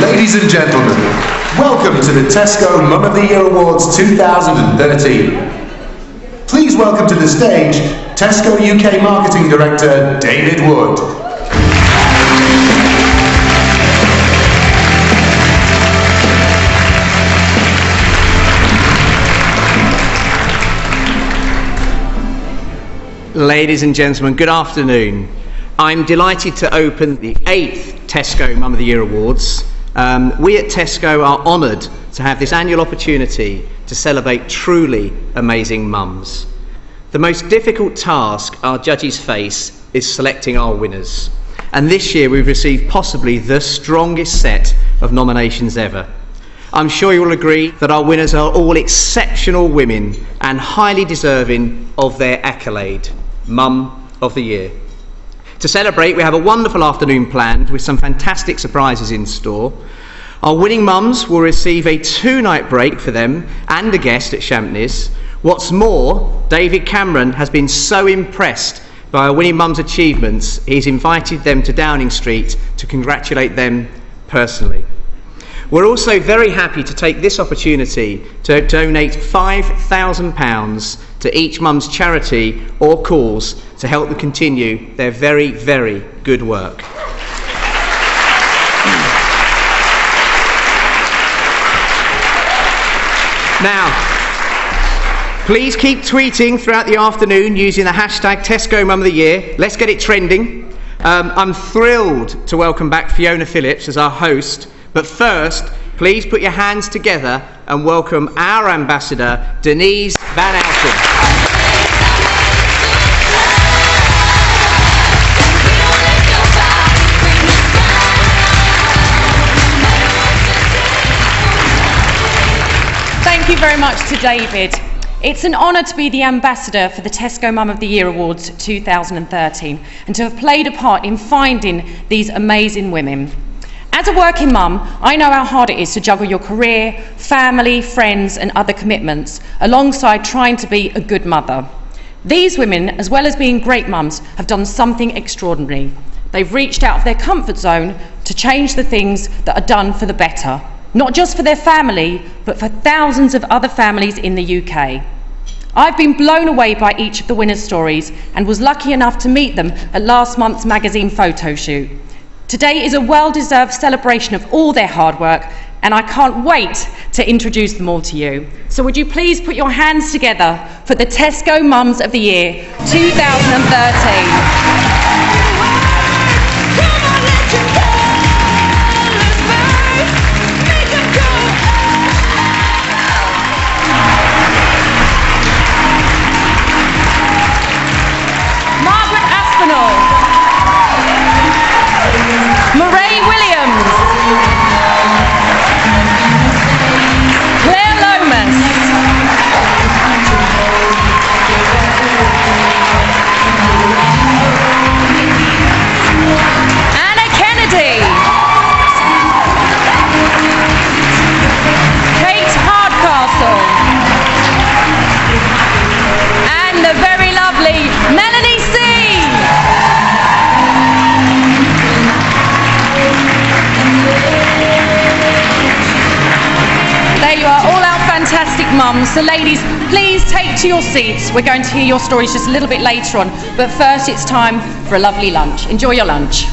Ladies and gentlemen, welcome to the Tesco Mum of the Year Awards 2013. Please welcome to the stage Tesco UK Marketing Director David Wood. Ladies and gentlemen, good afternoon. I'm delighted to open the eighth Tesco Mum of the Year Awards. Um, we at Tesco are honoured to have this annual opportunity to celebrate truly amazing mums. The most difficult task our judges face is selecting our winners. And this year we've received possibly the strongest set of nominations ever. I'm sure you will agree that our winners are all exceptional women and highly deserving of their accolade, Mum of the Year. To celebrate, we have a wonderful afternoon planned with some fantastic surprises in store. Our winning mums will receive a two night break for them and a guest at Champneys. What's more, David Cameron has been so impressed by our winning mums' achievements, he's invited them to Downing Street to congratulate them personally. We're also very happy to take this opportunity to donate £5,000 to each mum's charity or cause to help them continue their very, very good work. Now, please keep tweeting throughout the afternoon using the hashtag Tesco Mum of the Year. Let's get it trending. Um, I'm thrilled to welcome back Fiona Phillips as our host but first, please put your hands together and welcome our ambassador, Denise Van Outen. Thank you very much to David. It's an honour to be the ambassador for the Tesco Mum of the Year Awards 2013 and to have played a part in finding these amazing women. As a working mum, I know how hard it is to juggle your career, family, friends, and other commitments alongside trying to be a good mother. These women, as well as being great mums, have done something extraordinary. They've reached out of their comfort zone to change the things that are done for the better, not just for their family, but for thousands of other families in the UK. I've been blown away by each of the winners' stories and was lucky enough to meet them at last month's magazine photo shoot. Today is a well deserved celebration of all their hard work, and I can't wait to introduce them all to you. So, would you please put your hands together for the Tesco Mums of the Year 2013? So, ladies, please take to your seats. We're going to hear your stories just a little bit later on. But first, it's time for a lovely lunch. Enjoy your lunch.